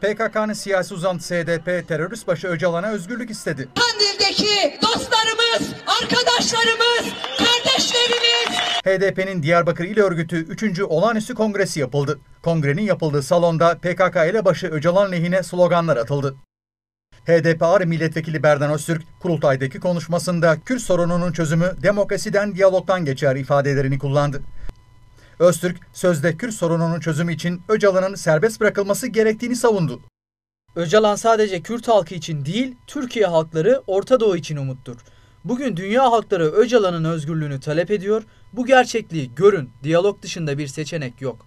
PKK'nın siyasi uzantısı HDP terörist başı Öcalan'a özgürlük istedi. Kandil'deki dostlarımız, arkadaşlarımız, kardeşlerimiz HDP'nin Diyarbakır İl Örgütü 3. Olağanüstü Kongresi yapıldı. Kongrenin yapıldığı salonda PKK elebaşı Öcalan lehine sloganlar atıldı. HDP Ağrı Milletvekili Berdan Öztürk, kurultaydaki konuşmasında Kürt sorununun çözümü demokrasiden, diyalogtan geçer ifadelerini kullandı. Öztürk, sözde Kürt sorununun çözümü için Öcalan'ın serbest bırakılması gerektiğini savundu. Öcalan sadece Kürt halkı için değil, Türkiye halkları Orta Doğu için umuttur. Bugün dünya halkları Öcalan'ın özgürlüğünü talep ediyor. Bu gerçekliği görün. Diyalog dışında bir seçenek yok.